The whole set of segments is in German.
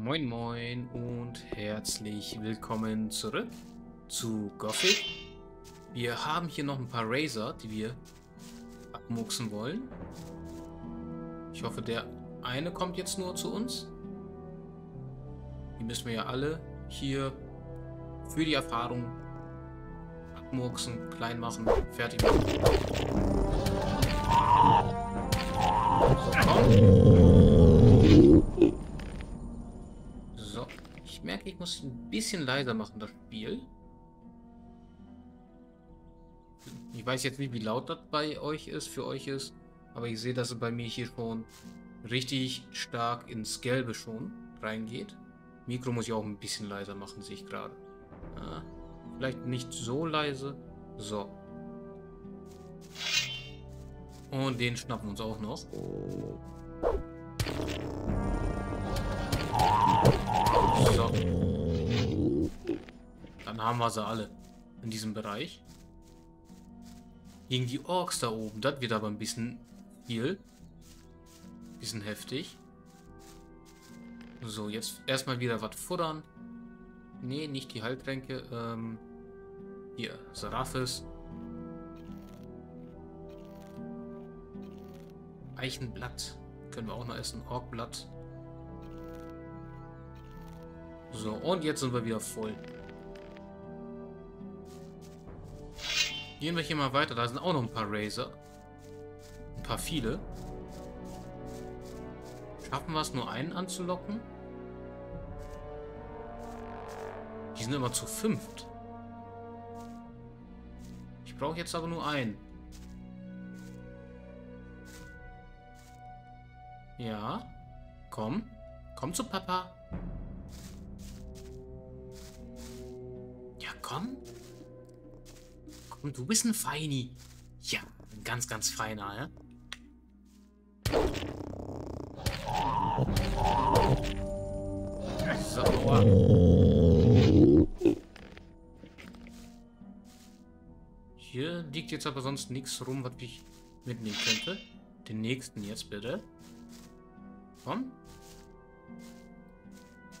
Moin Moin und herzlich willkommen zurück zu Gothic. Wir haben hier noch ein paar Razer, die wir abmuchsen wollen. Ich hoffe, der eine kommt jetzt nur zu uns. Die müssen wir ja alle hier für die Erfahrung abmurksen, klein machen, fertig machen. Komm. Merke, ich muss ein bisschen leiser machen, das Spiel. Ich weiß jetzt nicht, wie laut das bei euch ist, für euch ist, aber ich sehe, dass es bei mir hier schon richtig stark ins Gelbe schon reingeht. Mikro muss ich auch ein bisschen leiser machen, sehe ich gerade. Ja, vielleicht nicht so leise. So. Und den schnappen wir uns auch noch. Dann haben wir sie alle in diesem Bereich. Gegen die Orks da oben, das wird aber ein bisschen viel. Bisschen heftig. So, jetzt erstmal wieder was futtern. Nee, nicht die Heiltränke. Ähm, hier, Seraphis. Eichenblatt. Können wir auch noch essen. Orkblatt. So, und jetzt sind wir wieder voll. Gehen wir hier mal weiter. Da sind auch noch ein paar Razer. Ein paar viele. Schaffen wir es nur einen anzulocken? Die sind immer zu fünft. Ich brauche jetzt aber nur einen. Ja. Komm. Komm zu Papa. Ja, komm. Komm, du bist ein Feini. Ja, ein ganz, ganz feiner, ja? Aua. Hier liegt jetzt aber sonst nichts rum, was ich mitnehmen könnte. Den nächsten jetzt bitte. Komm.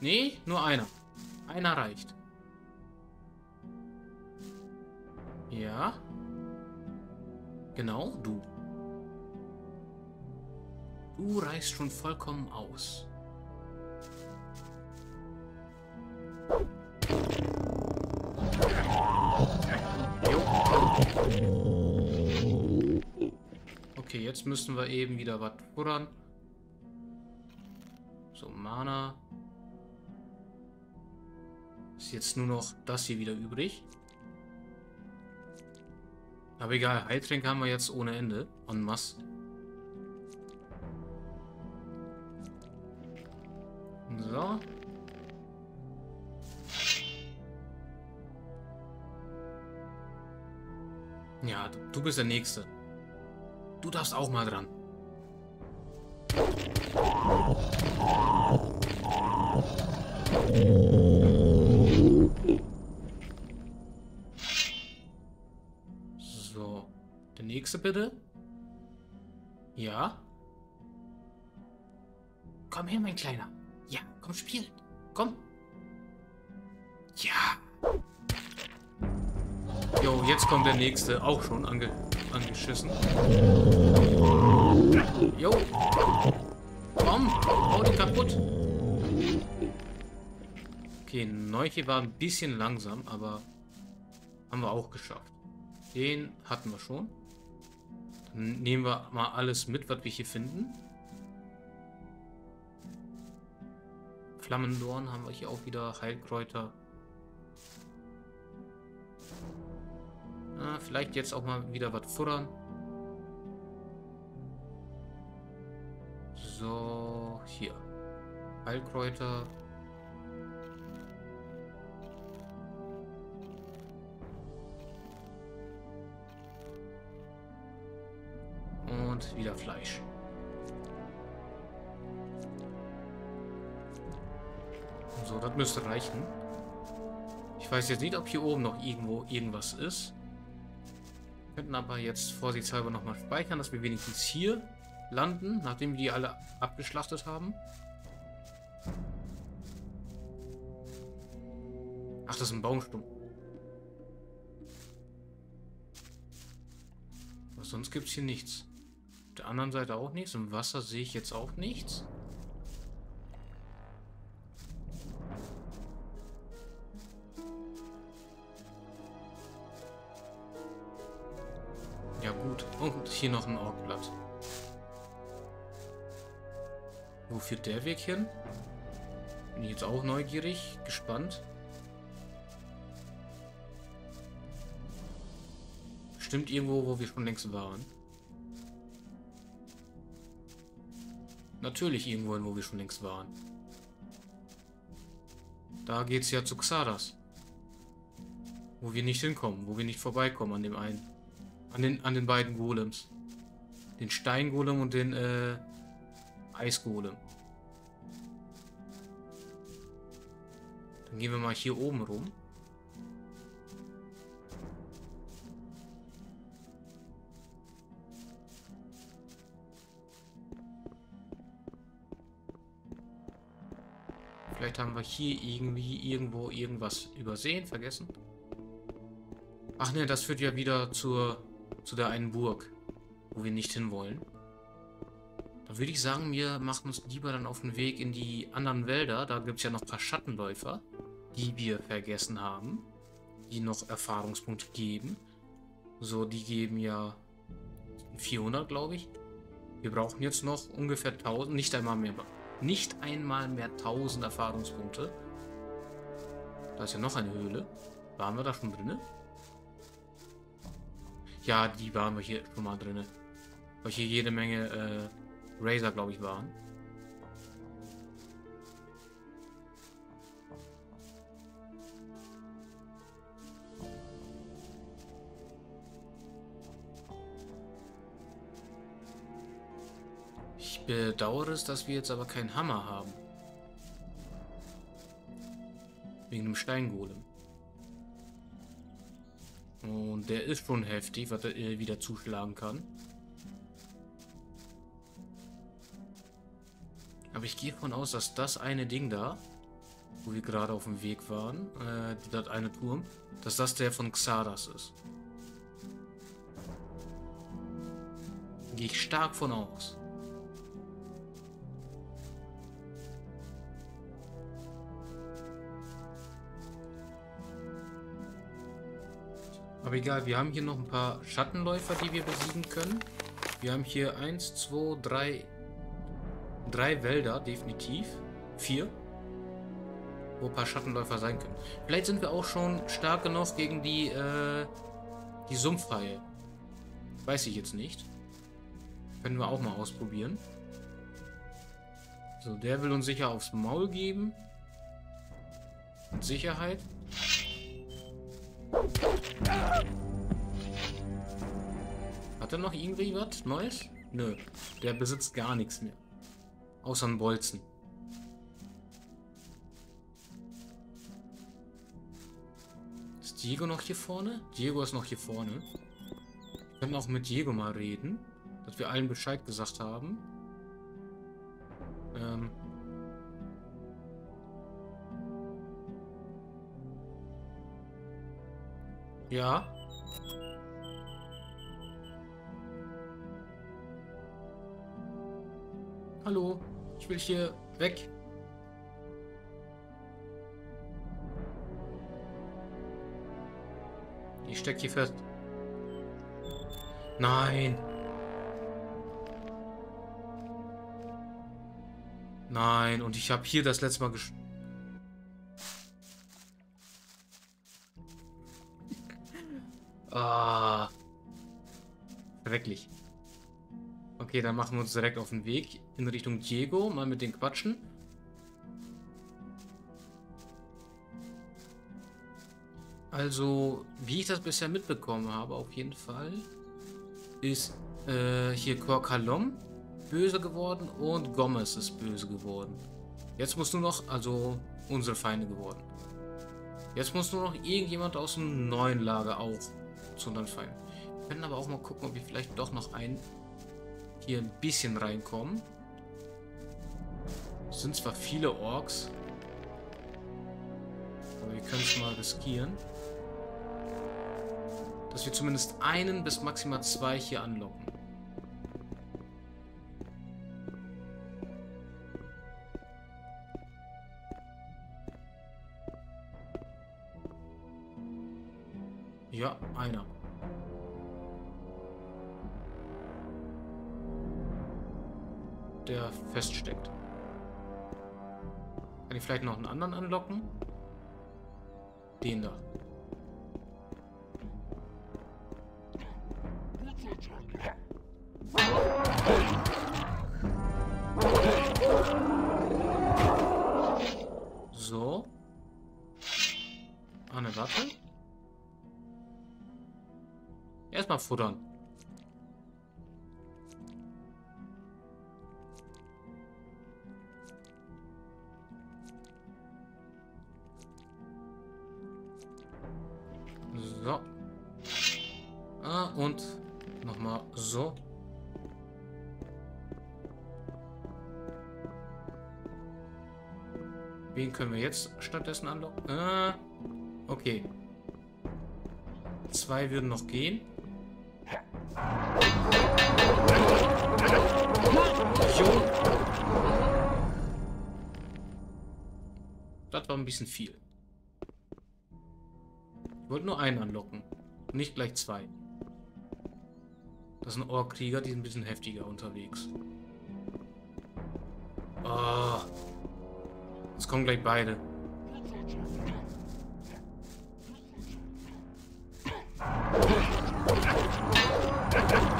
Nee, nur einer. Einer reicht. Ja. Genau, du. Du reichst schon vollkommen aus. Okay, jetzt müssen wir eben wieder was futtern. So, Mana. Ist jetzt nur noch das hier wieder übrig. Aber egal, Heiltränke haben wir jetzt ohne Ende. En masse. So. Ja, du, bist der Nächste. Du darfst auch mal dran. So. Nächste bitte. Ja. Komm her, mein Kleiner. Ja, komm spielen. Komm. Ja. Jo, jetzt kommt der nächste. Auch schon ange angeschissen. Jo. Komm, hau die kaputt. Okay, Neuche war ein bisschen langsam, aber haben wir auch geschafft. Den hatten wir schon. Dann nehmen wir mal alles mit, was wir hier finden. Flammendorn haben wir hier auch wieder. Heilkräuter. Ah, vielleicht jetzt auch mal wieder was futtern. So, hier. Heilkräuter. Und wieder Fleisch. So, das müsste reichen. Ich weiß jetzt nicht, ob hier oben noch irgendwo irgendwas ist. Wir könnten aber jetzt vorsichtshalber nochmal speichern, dass wir wenigstens hier landen, nachdem wir die alle abgeschlachtet haben. Ach, das ist ein Baumstumm. Aber sonst gibt es hier nichts. Der anderen Seite auch nichts. Im Wasser sehe ich jetzt auch nichts. Ja gut. Und hier noch ein Orkblatt. Wo führt der Weg hin? Bin jetzt auch neugierig, gespannt. Stimmt irgendwo, wo wir schon längst waren. Natürlich irgendwo, wo wir schon längst waren. Da geht's ja zu Xaras. Wo wir nicht hinkommen, wo wir nicht vorbeikommen an dem einen. An den, an den beiden Golems. Den Steingolem und den äh, Eisgolem. Dann gehen wir mal hier oben rum. Vielleicht haben wir hier irgendwie irgendwo irgendwas übersehen, vergessen. Ach ne, das führt ja wieder zur, zu der einen Burg, wo wir nicht hinwollen. Da würde ich sagen, wir machen uns lieber dann auf den Weg in die anderen Wälder. Da gibt es ja noch ein paar Schattenläufer, die wir vergessen haben, die noch Erfahrungspunkte geben. So, die geben ja 400, glaube ich. Wir brauchen jetzt noch ungefähr 1000, nicht einmal mehr nicht einmal mehr 1000 Erfahrungspunkte. Da ist ja noch eine Höhle. Waren wir da schon drinne? Ja, die waren wir hier schon mal drinne. Weil hier jede Menge äh, Razer, glaube ich, waren. Bedauere es, dass wir jetzt aber keinen Hammer haben. Wegen dem Steingolem. Und der ist schon heftig, was er äh, wieder zuschlagen kann. Aber ich gehe davon aus, dass das eine Ding da, wo wir gerade auf dem Weg waren, äh, das eine Turm, dass das der von Xardas ist. Gehe ich stark von aus. Aber egal, wir haben hier noch ein paar Schattenläufer, die wir besiegen können. Wir haben hier eins, zwei, drei, drei Wälder, definitiv. Vier. Wo ein paar Schattenläufer sein können. Vielleicht sind wir auch schon stark genug gegen die, äh, die Sumpfhaie. Weiß ich jetzt nicht. Können wir auch mal ausprobieren. So, der will uns sicher aufs Maul geben. Mit Sicherheit. Hat er noch irgendwie was Neues? Nö. Der besitzt gar nichts mehr. Außer einen Bolzen. Ist Diego noch hier vorne? Diego ist noch hier vorne. Wir können auch mit Diego mal reden. Dass wir allen Bescheid gesagt haben. Ähm, Ja. Hallo, ich will hier weg. Ich stecke hier fest. Nein. Nein, und ich habe hier das letzte Mal gespielt. Okay, dann machen wir uns direkt auf den Weg in Richtung Diego. Mal mit den quatschen. Also, wie ich das bisher mitbekommen habe, auf jeden Fall, ist äh, hier Korkalom böse geworden und Gomez ist böse geworden. Jetzt muss nur noch, also unsere Feinde geworden. Jetzt muss nur noch irgendjemand aus dem neuen Lager auch zu unseren Feinden. Wir können aber auch mal gucken, ob wir vielleicht doch noch ein hier ein bisschen reinkommen. Es sind zwar viele Orks, aber wir können es mal riskieren. Dass wir zumindest einen bis maximal zwei hier anlocken. Ja, einer. Feststeckt. Kann ich vielleicht noch einen anderen anlocken? Den da. So. Ah, ne. Erstmal futtern. Können wir jetzt stattdessen anlocken? Ah, okay. Zwei würden noch gehen. Das war ein bisschen viel. Ich wollte nur einen anlocken. Nicht gleich zwei. Das sind Ohrkrieger, die sind ein bisschen heftiger unterwegs. Oh. Jetzt kommen gleich beide.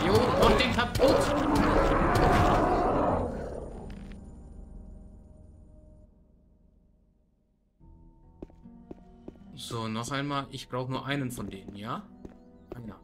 Jo, und den kaputt. So, noch einmal. Ich brauche nur einen von denen, ja? Einer.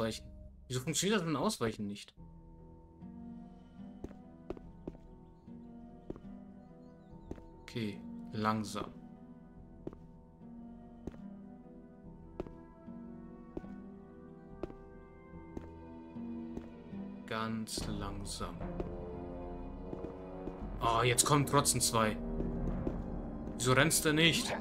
Ausweichen? Wieso funktioniert das mit dem Ausweichen nicht? Okay, langsam. Ganz langsam. Oh, jetzt kommen trotzdem zwei. Wieso rennst du nicht?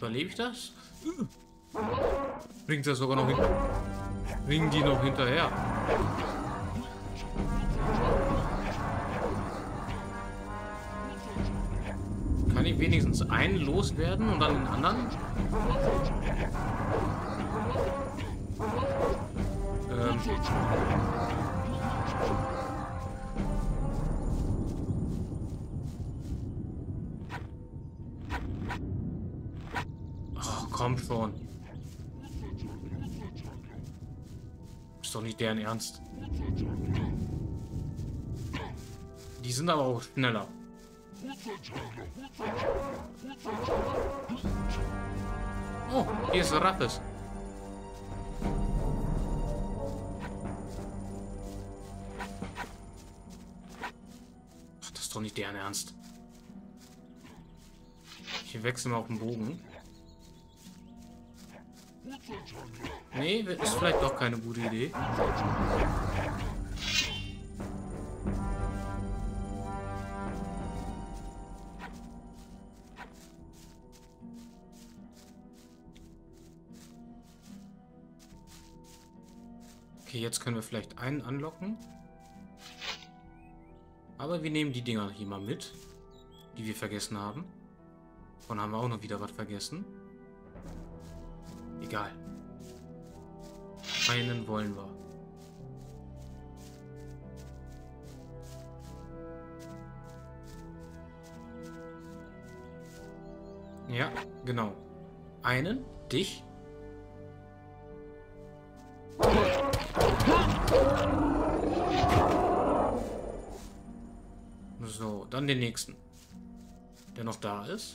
Überlebe ich das? Bringt das sogar noch hin. Bringen die noch hinterher. Kann ich wenigstens einen loswerden und dann den anderen? Ähm. Ist doch nicht deren Ernst. Die sind aber auch schneller. Oh, hier ist Rappes. Das ist doch nicht deren Ernst. Ich wechsle mal auf den Bogen. Nee, ist vielleicht doch keine gute Idee. Okay, jetzt können wir vielleicht einen anlocken. Aber wir nehmen die Dinger hier mal mit, die wir vergessen haben. Davon haben wir auch noch wieder was vergessen. Egal. Einen wollen wir. Ja, genau. Einen, dich. So, dann den nächsten. der noch da ist.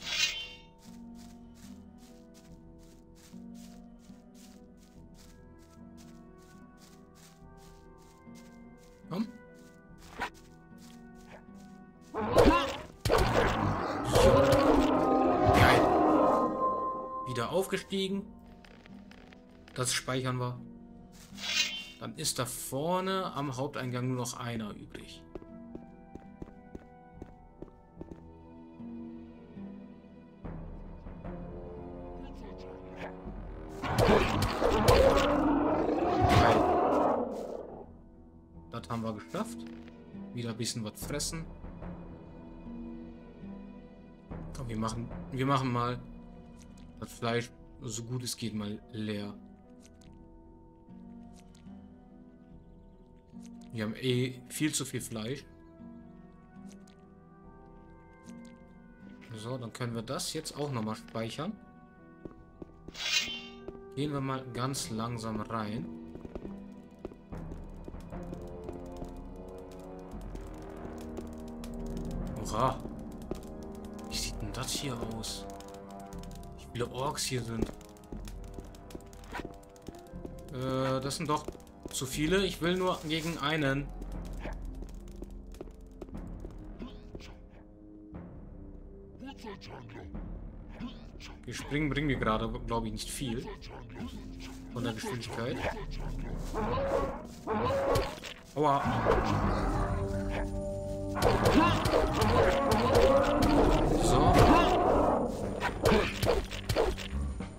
Aufgestiegen. Das speichern wir. Dann ist da vorne am Haupteingang nur noch einer übrig. Das haben wir geschafft. Wieder ein bisschen was fressen. Komm, wir machen, wir machen mal das Fleisch so gut es geht mal leer. Wir haben eh viel zu viel Fleisch. So, dann können wir das jetzt auch nochmal speichern. Gehen wir mal ganz langsam rein. Hurra! Wie sieht denn das hier aus? Viele Orks hier sind. Äh, das sind doch zu viele. Ich will nur gegen einen. Wir springen bringen wir gerade, glaube ich, nicht viel. Von der Geschwindigkeit. Aua. So.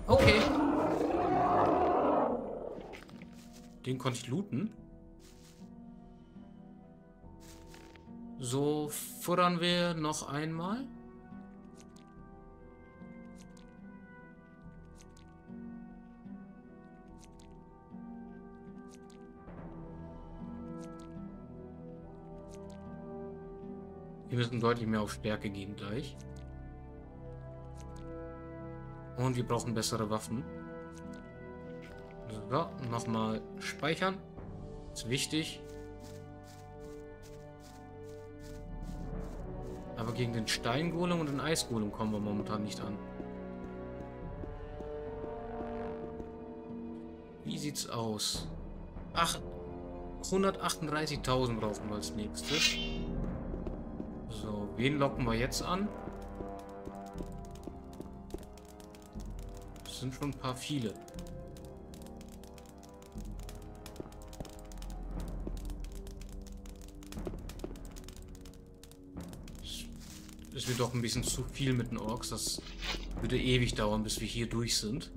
Okay. Den konnte ich looten. So, futtern wir noch einmal. Wir müssen deutlich mehr auf Stärke gehen gleich. Und wir brauchen bessere Waffen. So, nochmal speichern. Ist wichtig. Aber gegen den Steingolem und den Eisgolem kommen wir momentan nicht an. Wie sieht's aus? Ach, 138.000 brauchen wir als nächstes. So, wen locken wir jetzt an? Das sind schon ein paar viele. Wird doch ein bisschen zu viel mit den Orks. Das würde ewig dauern, bis wir hier durch sind.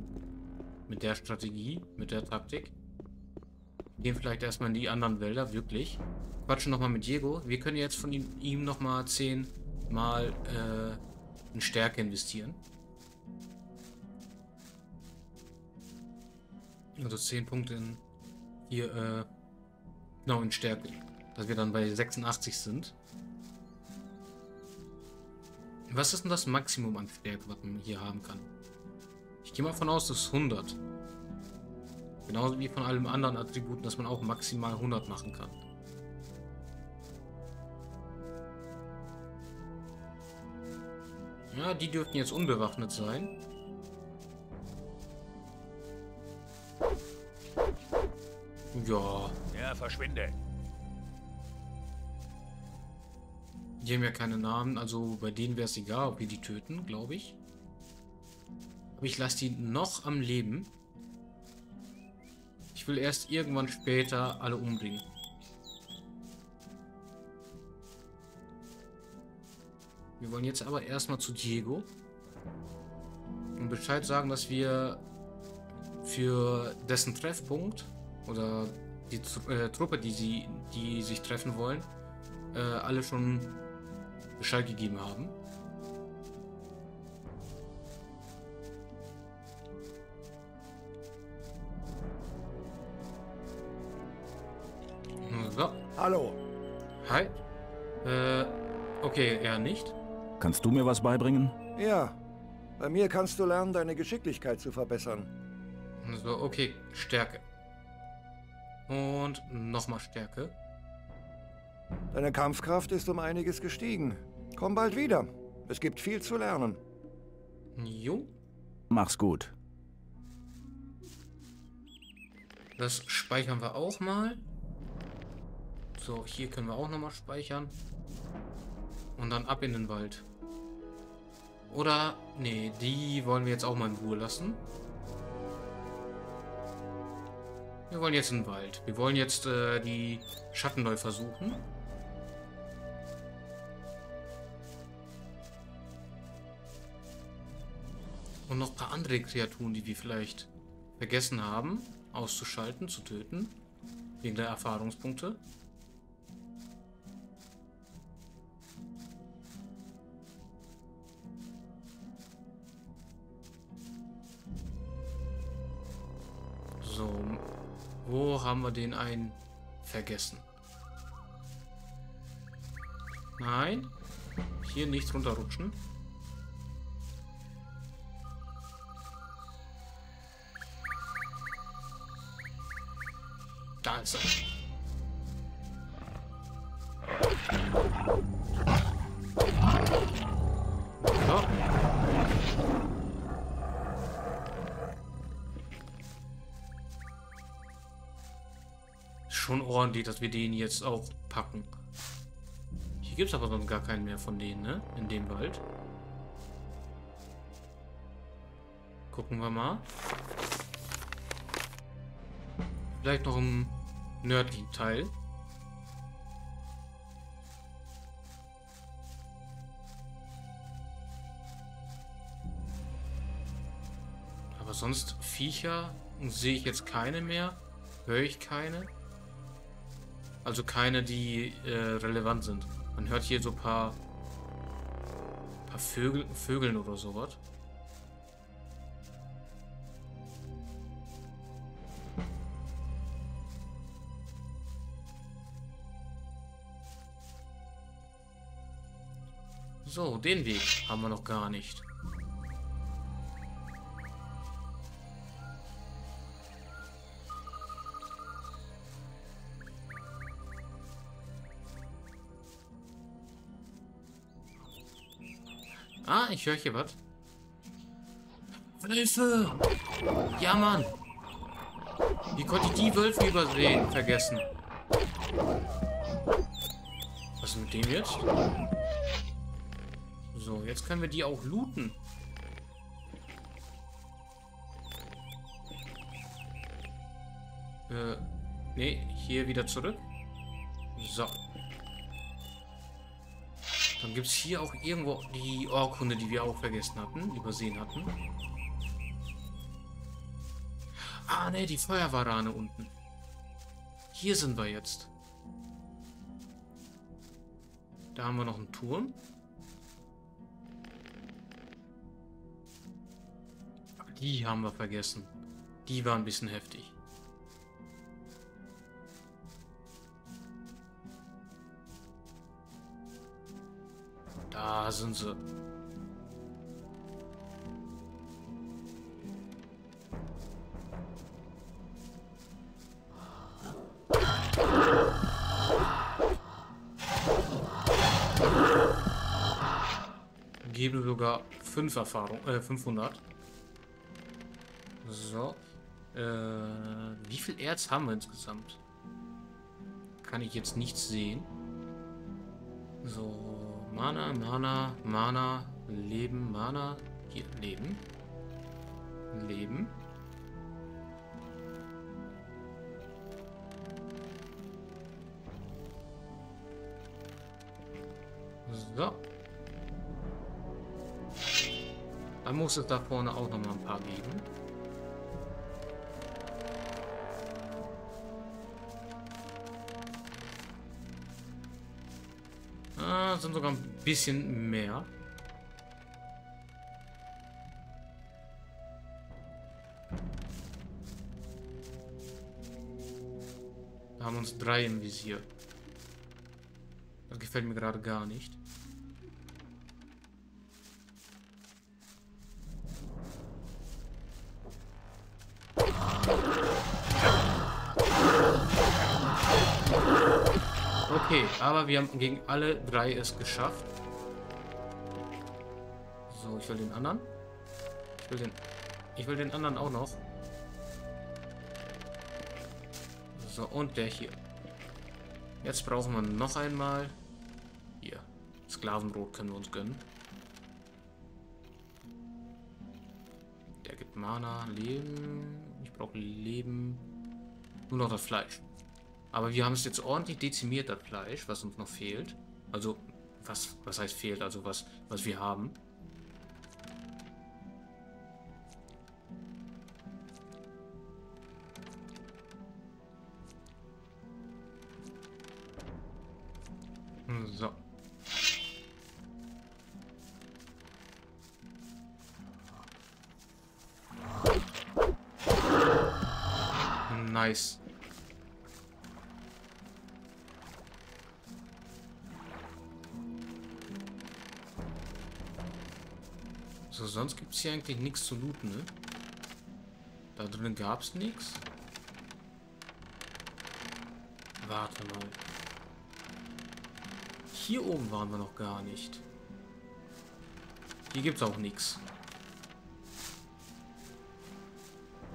Mit der Strategie, mit der Taktik. Gehen vielleicht erstmal in die anderen Wälder, wirklich. Quatschen nochmal mit Diego. Wir können jetzt von ihm, ihm nochmal 10 Mal äh, in Stärke investieren. Also 10 Punkte in hier, äh, genau, in Stärke. Dass wir dann bei 86 sind. Was ist denn das Maximum an Stärke, was man hier haben kann? Ich gehe mal von aus, das ist 100. Genauso wie von allem anderen Attributen, dass man auch maximal 100 machen kann. Ja, die dürften jetzt unbewaffnet sein. Ja. Ja, verschwinde. Die haben ja keine Namen, also bei denen wäre es egal, ob wir die töten, glaube ich. Aber ich lasse die noch am Leben. Ich will erst irgendwann später alle umbringen. Wir wollen jetzt aber erstmal zu Diego. Und Bescheid sagen, dass wir für dessen Treffpunkt oder die äh, Truppe, die sie, die sich treffen wollen, äh, alle schon Bescheid gegeben haben. So. Hallo. Hi. Äh, okay, er nicht. Kannst du mir was beibringen? Ja, bei mir kannst du lernen, deine Geschicklichkeit zu verbessern. So, okay, Stärke. Und nochmal Stärke. Deine Kampfkraft ist um einiges gestiegen. Komm bald wieder. Es gibt viel zu lernen. Jo. Mach's gut. Das speichern wir auch mal. So, hier können wir auch nochmal speichern. Und dann ab in den Wald. Oder, nee, die wollen wir jetzt auch mal in Ruhe lassen. Wir wollen jetzt in den Wald. Wir wollen jetzt äh, die Schattenläufer suchen. Und noch ein paar andere Kreaturen, die wir vielleicht vergessen haben, auszuschalten, zu töten. Wegen der Erfahrungspunkte. So, wo haben wir den einen vergessen? Nein, hier nicht runterrutschen. Er. So. Schon ordentlich, dass wir den jetzt auch packen. Hier gibt es aber sonst gar keinen mehr von denen, ne? In dem Wald. Gucken wir mal. Vielleicht noch im nördlichen Teil. Aber sonst Viecher sehe ich jetzt keine mehr. Höre ich keine. Also keine, die äh, relevant sind. Man hört hier so ein paar, paar Vögel, Vögeln oder sowas. Den Weg haben wir noch gar nicht. Ah, ich höre hier was. Wölfe! Ja, Mann! Wie konnte ich die Wölfe übersehen, vergessen? Was ist mit dem jetzt? So, jetzt können wir die auch looten. Äh, nee, hier wieder zurück. So. Dann gibt es hier auch irgendwo die Orkunde, die wir auch vergessen hatten, übersehen hatten. Ah, ne, die Feuerwarane unten. Hier sind wir jetzt. Da haben wir noch einen Turm. Die haben wir vergessen. Die war ein bisschen heftig. Da sind sie. Gebe sogar 5 Erfahrung, äh, 500. So. Äh, wie viel Erz haben wir insgesamt? Kann ich jetzt nicht sehen. So, Mana, Mana, Mana, Leben, Mana. Hier, Leben. Leben. So. Dann muss es da vorne auch noch mal ein paar geben. Ah, sind sogar ein bisschen mehr. Da haben uns drei im Visier. Das gefällt mir gerade gar nicht. Aber wir haben gegen alle drei es geschafft. So, ich will den anderen. Ich will den. Ich will den anderen auch noch. So, und der hier. Jetzt brauchen wir noch einmal. Hier. Sklavenbrot können wir uns gönnen. Der gibt Mana, Leben. Ich brauche Leben. Nur noch das Fleisch. Aber wir haben es jetzt ordentlich dezimiert, das Fleisch, was uns noch fehlt. Also, was, was heißt fehlt? Also, was, was wir haben. So. Nice. Sonst gibt es hier eigentlich nichts zu looten, ne? Da drin gab es nichts. Warte mal. Hier oben waren wir noch gar nicht. Hier gibt es auch nichts.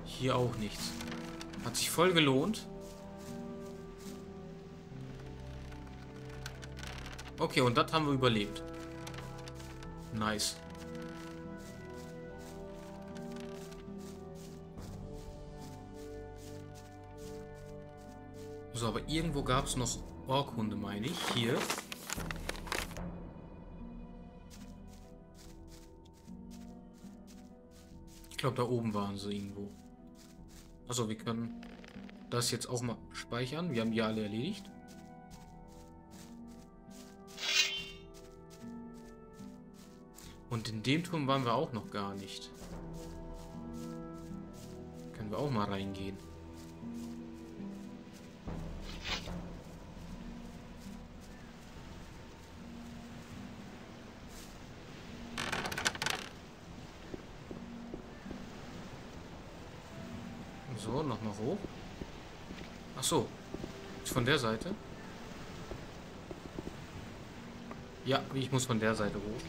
Hier auch nichts. Hat sich voll gelohnt. Okay, und das haben wir überlebt. Nice. So, aber irgendwo gab es noch Orkhunde, meine ich. Hier. Ich glaube, da oben waren sie irgendwo. Also wir können das jetzt auch mal speichern. Wir haben die alle erledigt. Und in dem Turm waren wir auch noch gar nicht. Können wir auch mal reingehen. So, nochmal hoch. Ach so. Ist von der Seite? Ja, ich muss von der Seite hoch.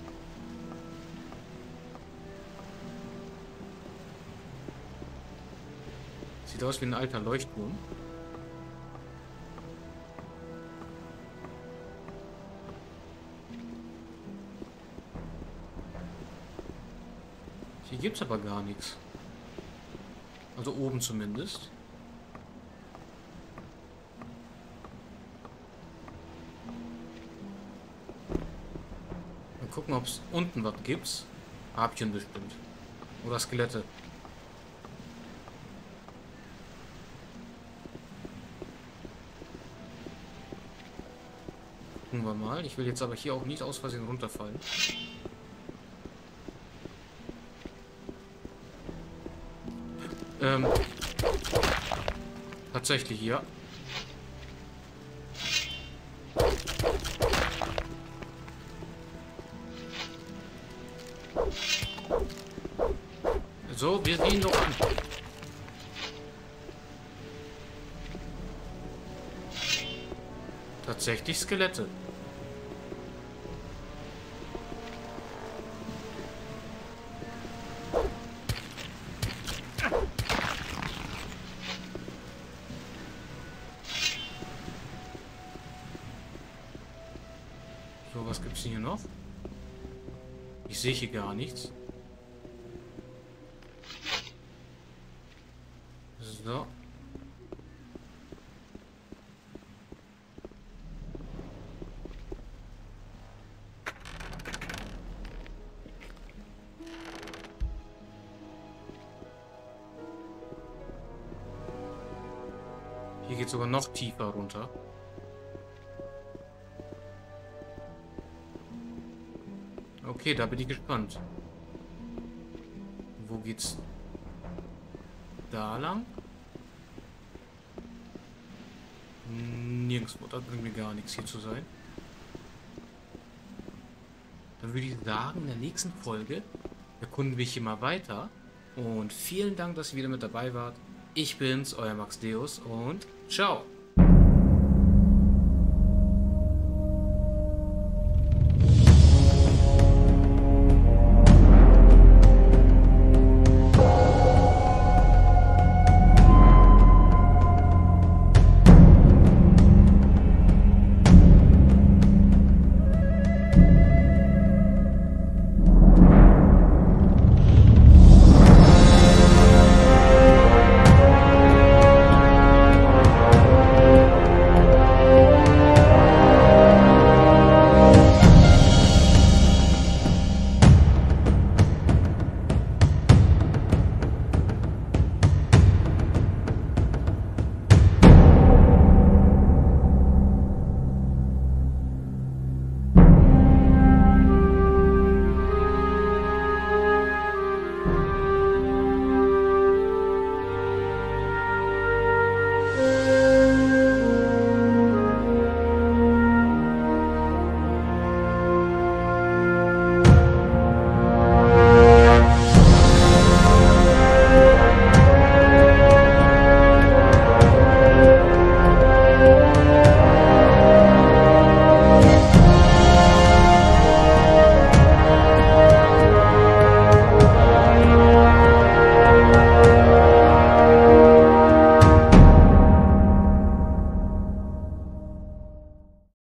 Sieht aus wie ein alter Leuchtturm. Hier gibt's aber gar nichts. Also oben zumindest. Gucken, ob es unten was gibt. Harpchen bestimmt. Oder Skelette. Gucken wir mal. Ich will jetzt aber hier auch nicht aus Versehen runterfallen. Ähm, tatsächlich, ja. So, wir gehen doch an. Tatsächlich Skelette. Sehe hier gar nichts. So. Hier geht sogar noch tiefer runter. Okay, da bin ich gespannt. Wo geht's da lang? Nirgendwo, da bringt mir gar nichts hier zu sein. Dann würde ich sagen, in der nächsten Folge erkunden wir hier mal weiter. Und vielen Dank, dass ihr wieder mit dabei wart. Ich bin's, euer Max Deus und ciao!